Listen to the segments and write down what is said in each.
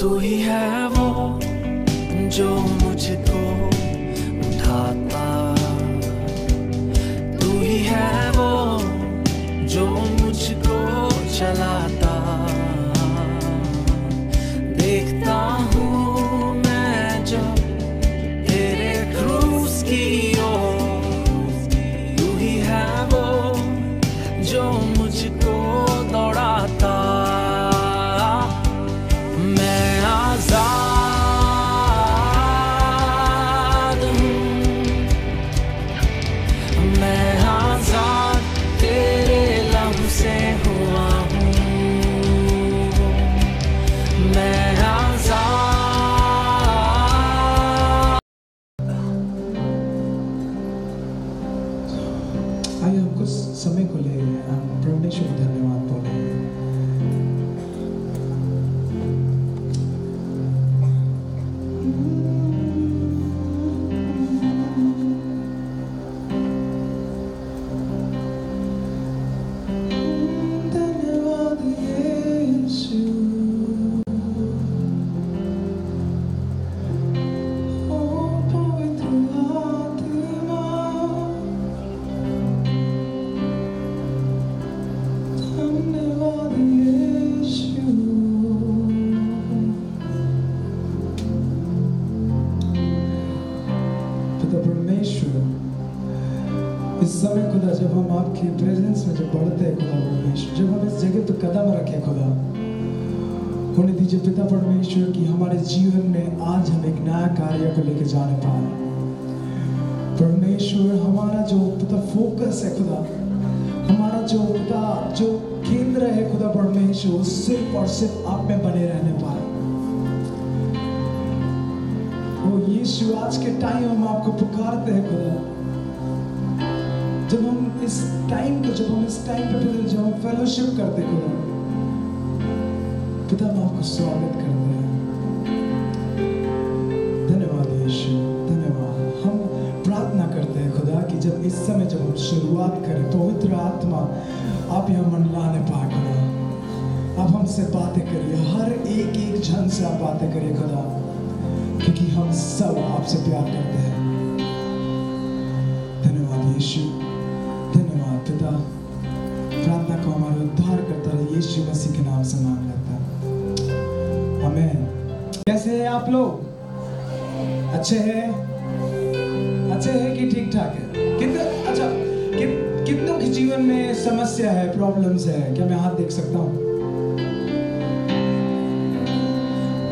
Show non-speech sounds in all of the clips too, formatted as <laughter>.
तू ही है वो जो मुझको आइए हम कुछ समय को ले हम परमेश्वर को धन्यवाद बोले परमेश्वर कि हमारे जीवन में आज हम एक नया कार्य को लेके जाने पाए परमेश्वर, हमारा जो पिता फोकस है खुदा, हमारा जो पिता जो केंद्र है खुदा परमेश्वर सिर्फ़ और सिर्फ़ आप में बने रहने पाए ओ यीशु, आज के टाइम हम आपको पुकारते हैं खुदा। जब हम इस टाइम को, जब हम इस टाइम पे, जब हम फेलोशिप करते खुदा पिता हम आपको स्वागत करते हैं। जब इस समय जब हम शुरुआत करें पवित्र आत्मा, आप यहाँ मन लाने पाए खुदा आप हमसे बातें करिए, हर एक एक जन से आप बातें करिए खुदा, क्योंकि हम सब आपसे प्यार करते हैं। धन्यवाद यीशु, धन्यवाद पिता। प्रार्थना को हमारे उद्धार करता है यीशु मसीह के नाम से मांग लेता है। आमीन। कैसे हैं आप लोग? अच्छे हैं? प्रॉब्लम्स है, क्या मैं हाथ देख सकता हूँ?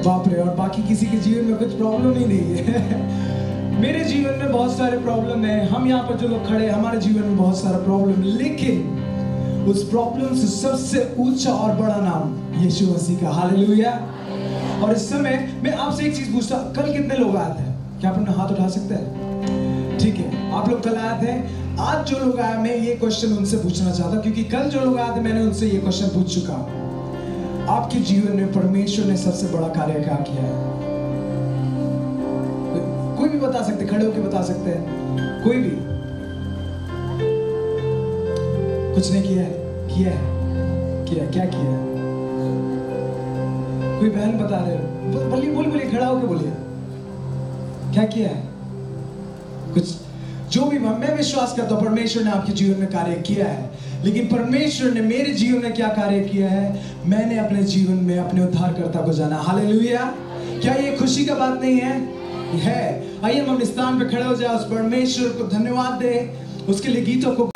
बाप रे, और बाकी किसी के जीवन में कुछ प्रॉब्लम ही नहीं है। <laughs> मेरे जीवन में बहुत सारे प्रॉब्लम है। हम यहाँ पर जो लोग खड़े हैं, हमारे जीवन में बहुत सारा प्रॉब्लम लेकिन उस प्रॉब्लम से सबसे ऊँचा और बड़ा नाम यीशु मसीह का। हालेलुया और इस समय मैं आपसे एक चीज़ पूछता कल कितने लोग आए थे? क्या आप अपना हाथ उठा सकते हैं? ठीक है, आप लोग कल आए थे? आज जो लोग आए, मैं ये क्वेश्चन उनसे पूछना चाहता हूँ, क्योंकि कल जो लोग आए थे, मैंने उनसे ये क्वेश्चन पूछ चुका हूँ। आपके जीवन में परमेश्वर ने सबसे बड़ा कार्य क्या किया है? कोई भी बता सकते, खड़े होकर बता सकते हैं। कोई भी। कुछ नहीं किया है? किया है। किया, क्या किया है? कोई बहन बता रहे हो? बोलिए बोलिए बोलिए, खड़ा होकर बोलिए। क्या किया है? कुछ जो भी मैं विश्वास करता हूँ, परमेश्वर ने आपके जीवन में कार्य किया है। लेकिन परमेश्वर ने मेरे जीवन में क्या कार्य किया है? मैंने अपने जीवन में अपने उद्धारकर्ता को जाना। हाल क्या ये खुशी का बात नहीं है? है। आइए हम अपने स्थान पर खड़े हो जाए, उस परमेश्वर को धन्यवाद दे। उसके लिए गीतों को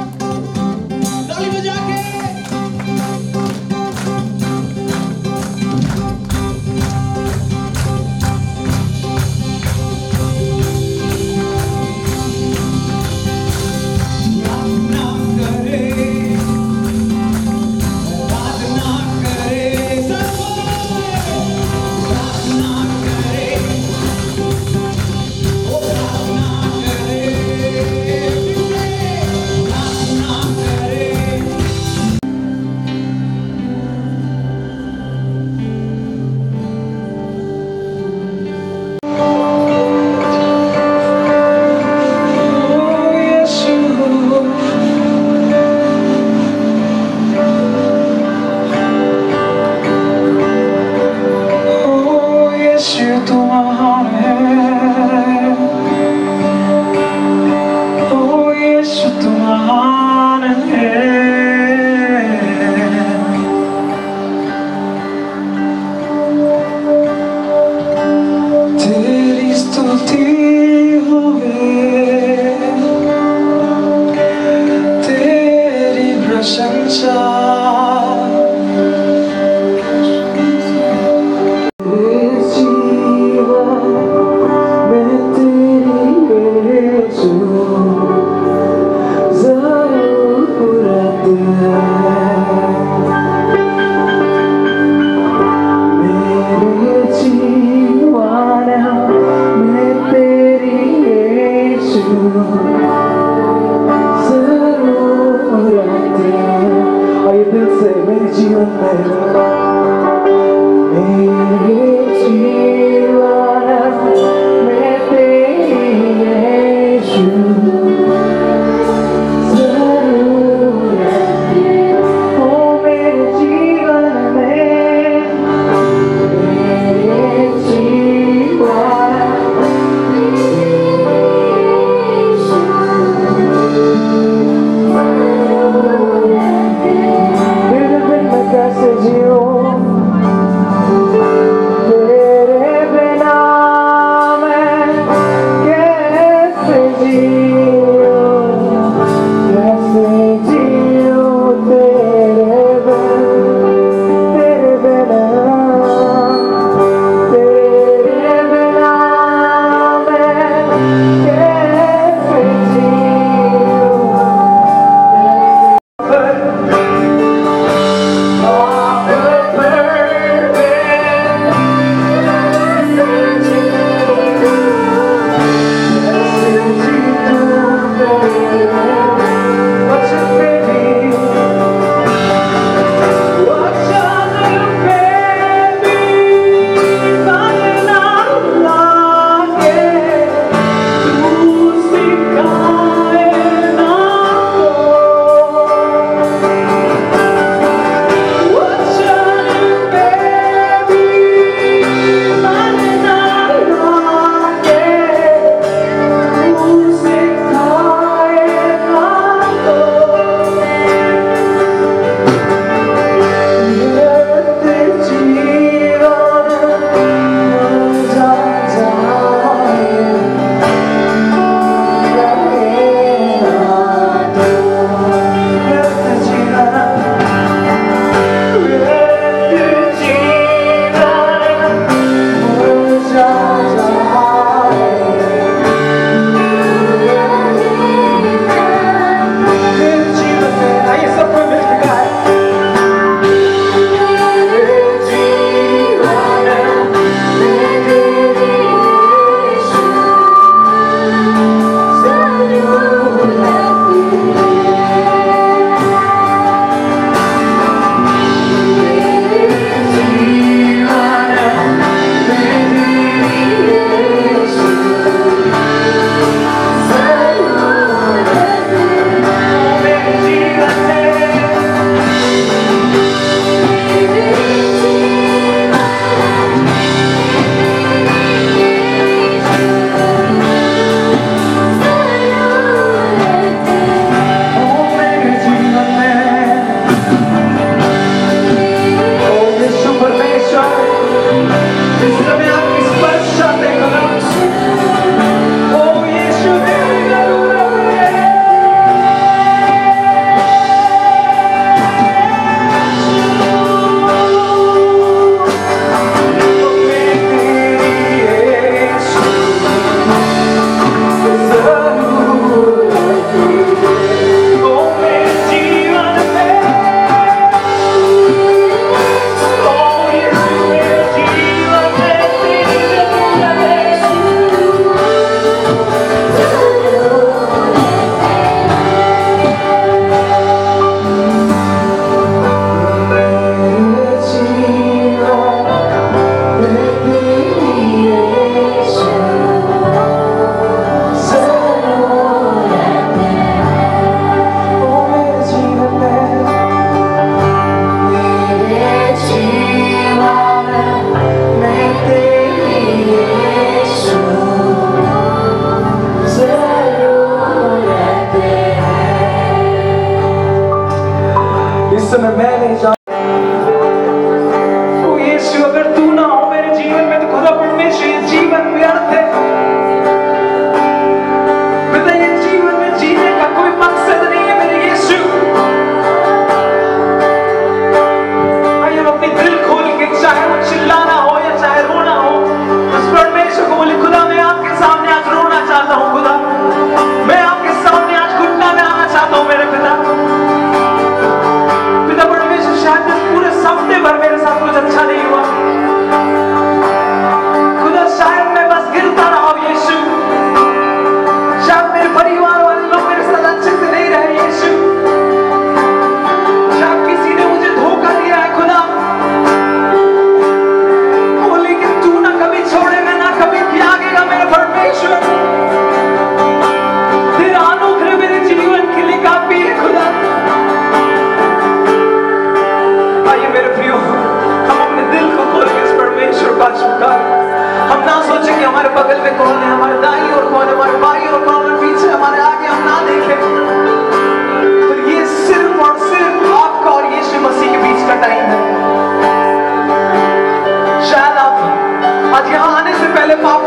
हमारे बगल में कौन है? हमारे दाई और कौन हमारे भाई और कौन हमारे पीछे हमारे आगे हम ना देखें। तो ये सिर्फ़ और सिर्फ़ आपका और यीशु मसीह के बीच का टाइम है। शायद आप आज यहाँ आने से पहले पाप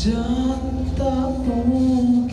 जानता हूँ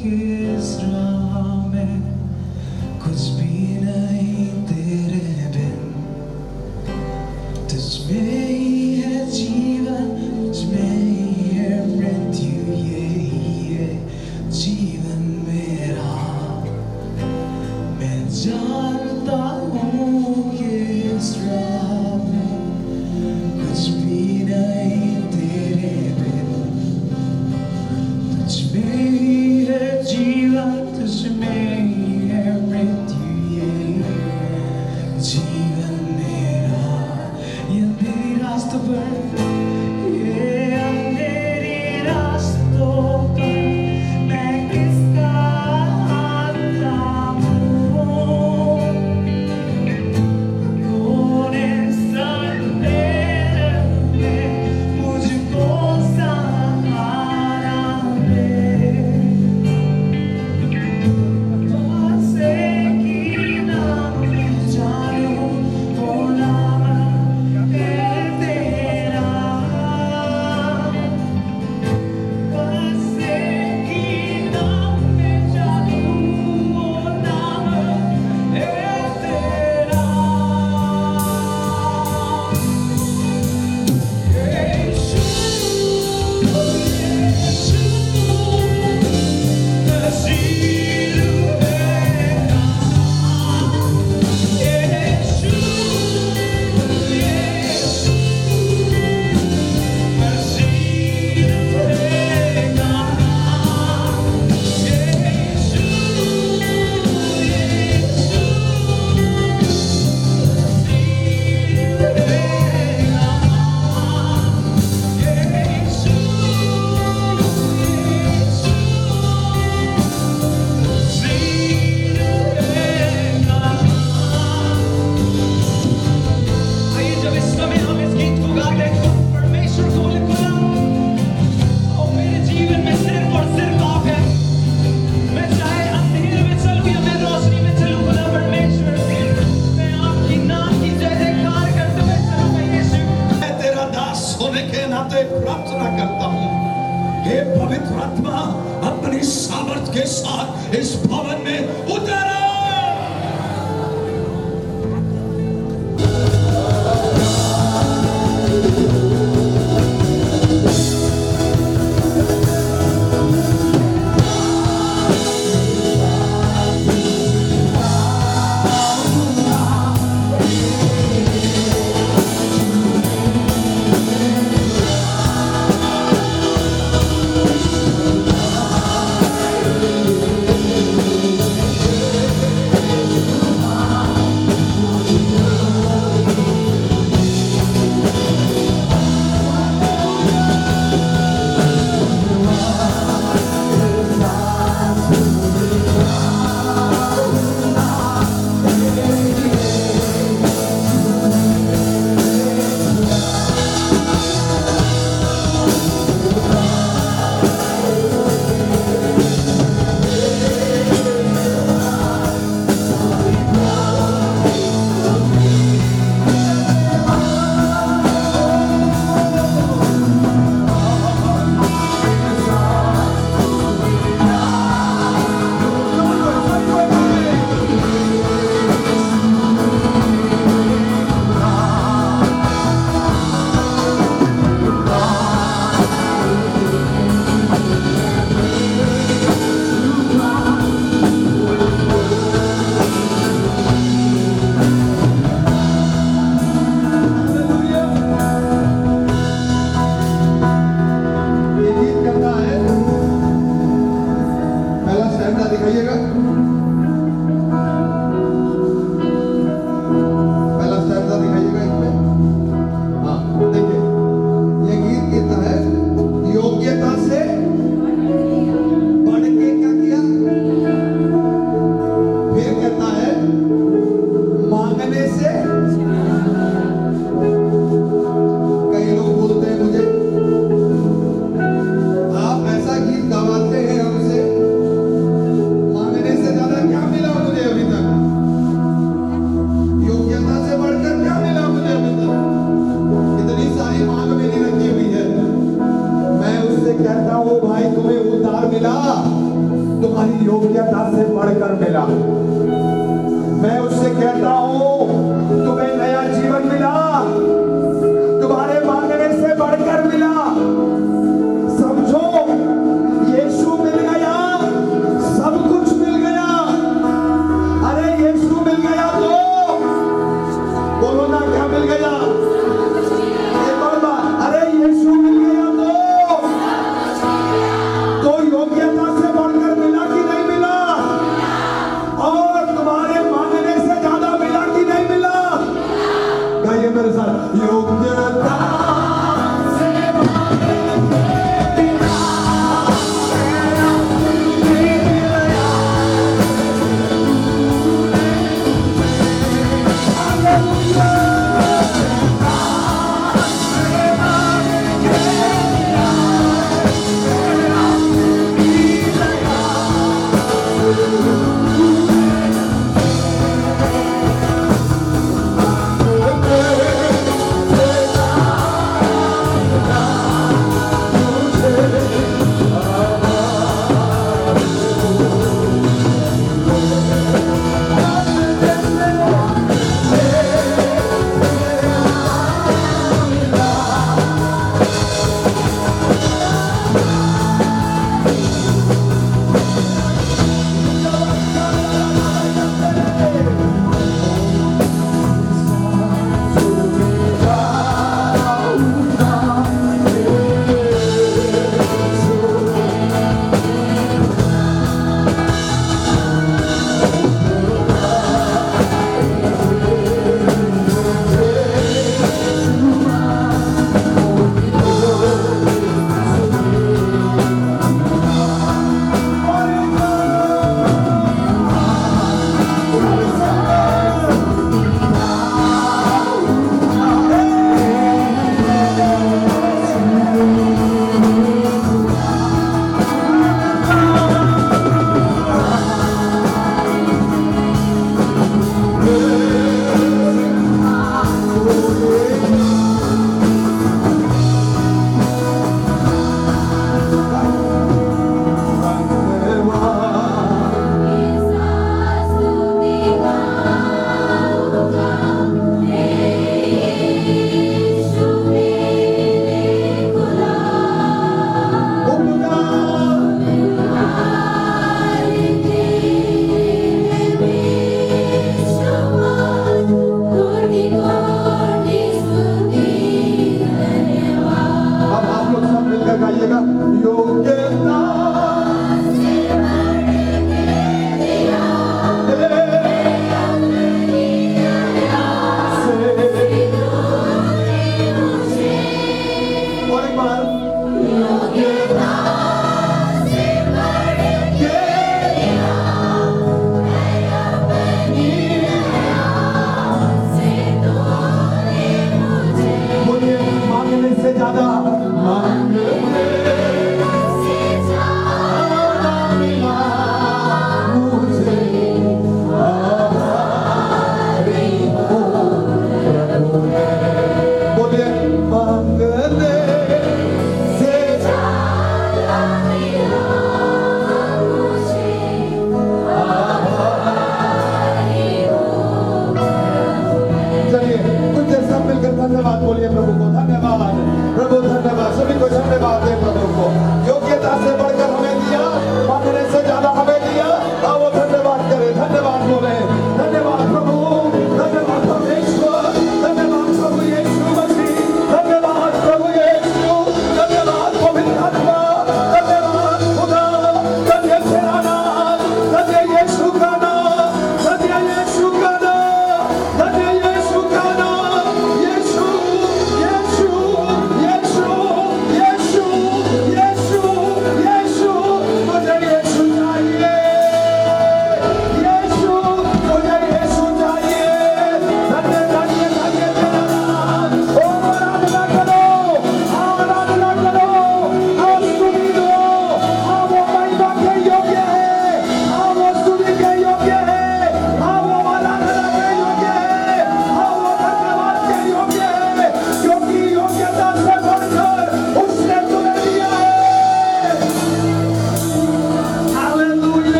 llega.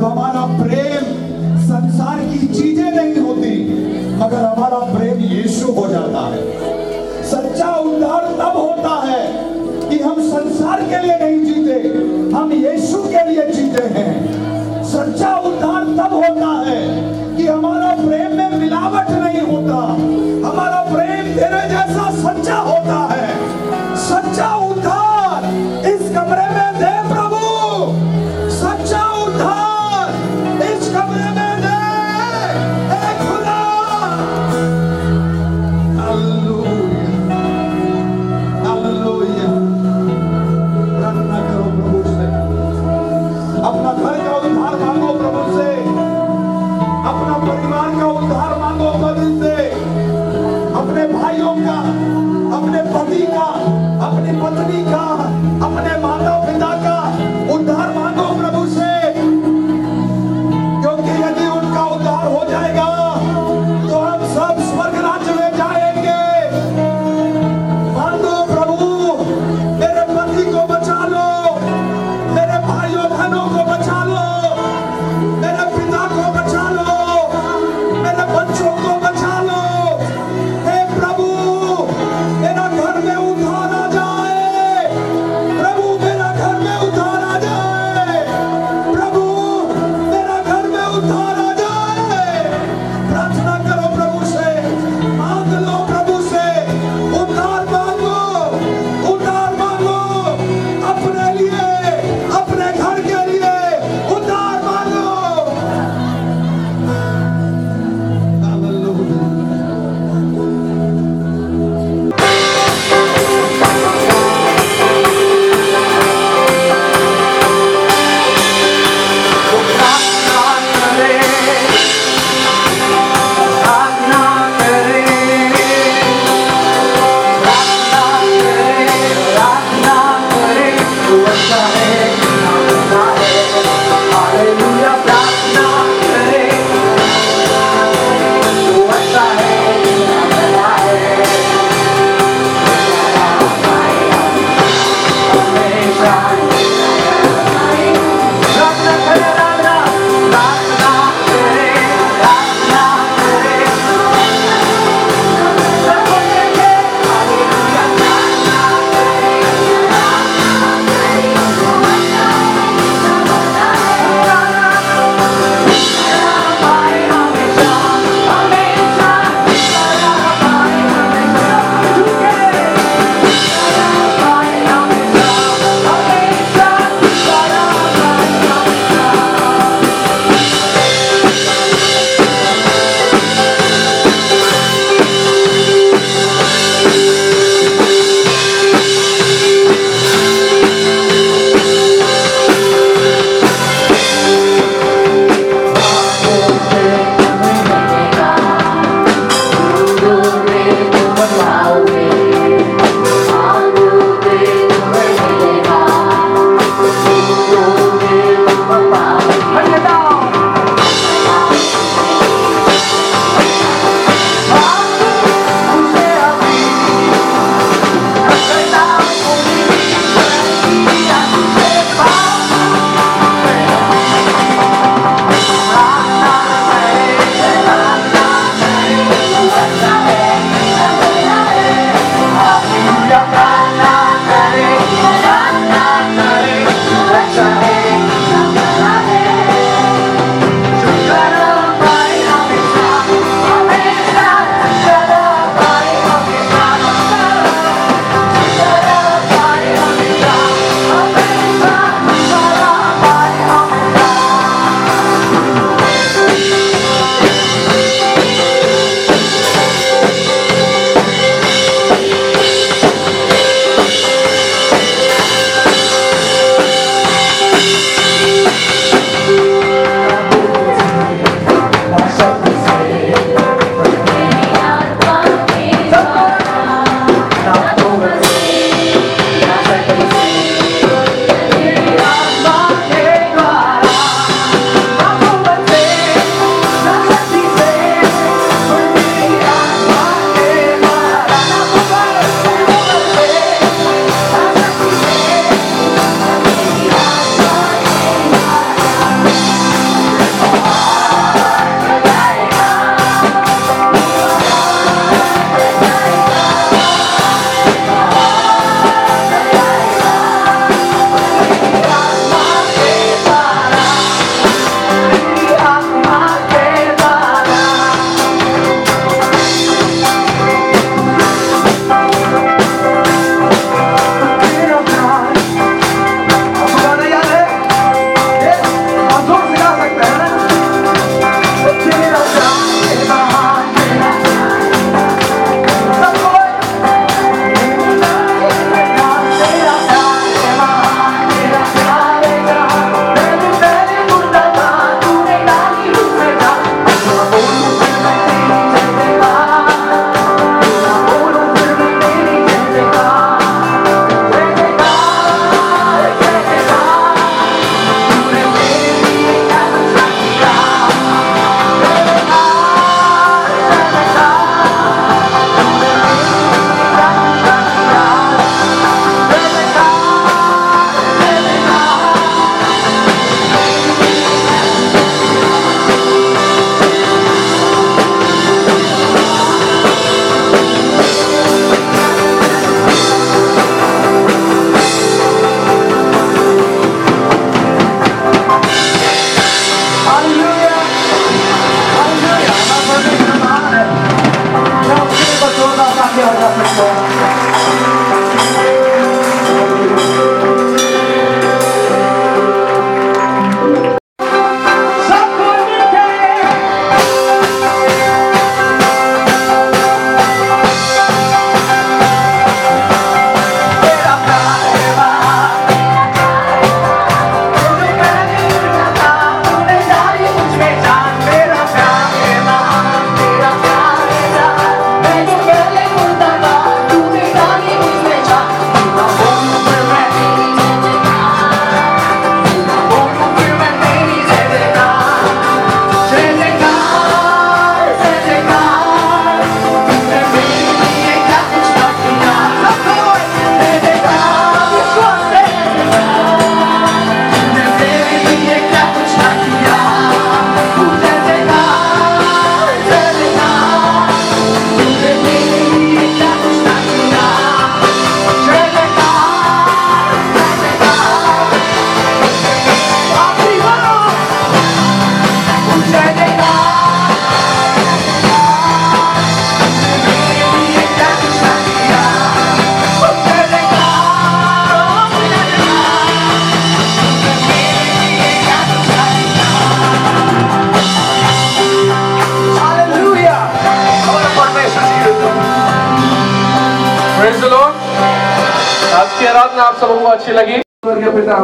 जब हमारा प्रेम संसार की चीज़ें नहीं होती, मगर हमारा प्रेम यीशु हो जाता है। सच्चा उद्धार तब होता है कि हम संसार के लिए नहीं जीते, हम यीशु के लिए जीते हैं। सच्चा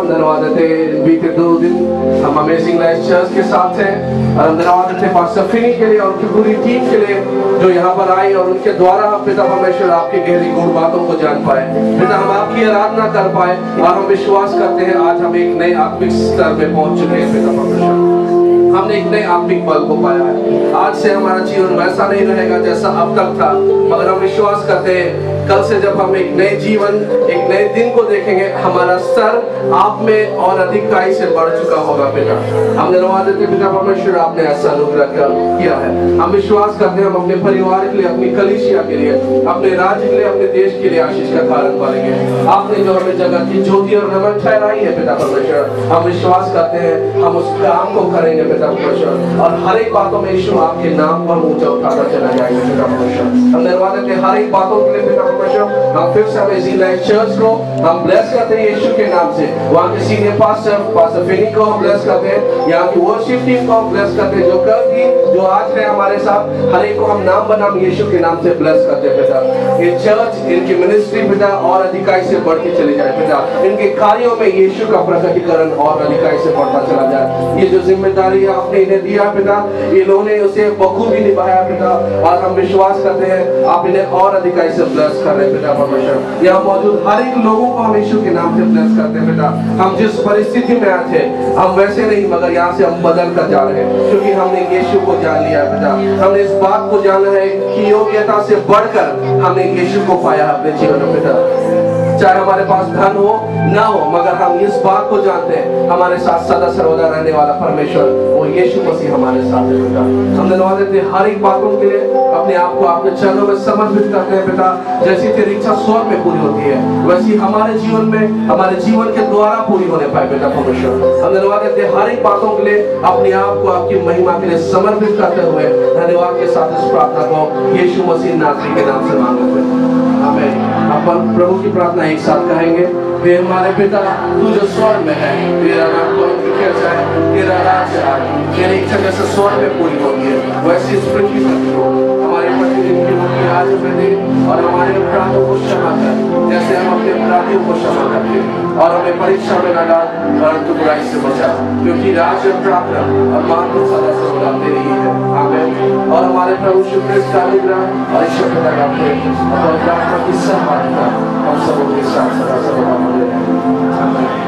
धन्यवाद देते बीते दो दिन हम अमेजिंग लाइफ चर्च के साथ हैं। और हम धन्यवाद देते पास्टर फिनी के लिए और उनकी पूरी टीम के लिए जो यहाँ पर आई और उनके द्वारा पिता परमेश्वर आपकी गहरी गुण बातों को जान पाए। पिता, हम आपकी आराधना कर पाए और हम विश्वास करते हैं आज हम एक नए आत्मिक स्तर में पहुँच चुके हैं पिता परमेश्वर। हमने एक नए आत्मिक बल को पाया है। आज से हमारा जीवन वैसा नहीं रहेगा जैसा अब तक था, मगर हम विश्वास करते हैं कल से जब हम एक नए जीवन, एक नए दिन को देखेंगे, हमारा सर आप में और अधिकाई से बढ़ चुका होगा पिता। हम धन्यवाद देते पिता परमेश्वर, आपने ऐसा अनुग्रह किया है। हम विश्वास करते हैं, हम अपने परिवार के लिए, अपनी कलिसिया के लिए, अपने राज्य के लिए, अपने देश के लिए आशीष का कारण बनेंगे। आपने जो हमें जगह की ज्योति और नमन ठहराई है, पिता परमेश्वर। हम विश्वास करते हैं, हम उस काम को करेंगे, पिता परमेश्वर। और हर एक बातों में यीशु आपके नाम पर ऊँचा उठाता चला जाएगा, पिता परमेश्वर। हम देते हर एक बातों के लिए, पिता को के नाम से। वहाँ के सीनियर को करते यहाँ की वर्शिप टीम को हम ब्लेस करते हैं, जो कल थी जो आज है हमारे साथ, हर एक को हम नाम बनाम यीशु के नाम से ब्लेस करते पिता। ये चर्च इनकी मिनिस्ट्री पिता, और अधिकाई से बढ़ के चले जाए, पिता। इनके कार्यों में यीशु का प्रकटीकरण और अधिकाई से बढ़ता चला जाए। ये जो ज़िम्मेदारी आपने इन्हें दिया, पिता इन्होंने उसे बखूबी निभाया, पिता। और हम विश्वास करते हैं, आप इन्हें और अधिकाई से ब्लेस कर रहे पिता, परमेश्वर। यहाँ मौजूद हर एक लोगों को हम यीशु के नाम से ब्लेस करते हैं, पिता। हम जिस परिस्थिति में आए थे, हम वैसे नहीं, मगर यहाँ से हम बदल कर जा रहे हैं, क्योंकि हमने यीशु को जान लिया पिता हमने इस बात को जाना है कि योग्यता से बढ़कर हमने यीशु को पाया अपने जीवन में पिता चाहे हमारे पास धन हो, ना हो, मगर हम इस बात को जानते हैं, हमारे साथ सदा सर्वदा रहने वाला परमेश्वर, वो यीशु मसीह हमारे साथ पिता हम धन्यवाद देते हैं हर एक बातों के लिए, अपने आप को आपके चरणों में समर्पित करते हैं, पिता। जैसी तेरी इच्छा स्वर्ग में पूरी होती है, वैसी हमारे जीवन में, हमारे जीवन के द्वारा पूरी होने पाए बेटा परमेश्वर। हम धन्यवाद देते हैं हर एक बातों के लिए, अपने आप को आपकी महिमा के लिए समर्पित करते हुए, धन्यवाद के साथ इस प्रार्थना को यीशु मसीह नाथी के नाम से मांगते हैं। आमेन। अपन प्रभु की प्रार्थना एक साथ कहेंगे वे हमारे पिता, तू जो स्वर्ग में है, तेरा नाम लिखा जाए तेरा राज आए तेरी इच्छा जैसे स्वर्ग में पूरी होती है, वैसे इस पृथ्वी पर हो। हमारे प्रतिदिन की रोटी आज हमें दे और हमारे अपराधों को क्षमा कर, जैसे हम अपने अपराधियों को क्षमा करते हैं। और हमें परीक्षा में न डाल, परंतु बुराई से बचा, क्योंकि राज और प्रार्थना और मान को सदा सर्वदा तेरी ही है। आमेन। और हमारे प्रभु कृष्ण का अनुग्रह और ईश्वर का प्रेम और प्रार्थना की सहभागिता i'm Amen.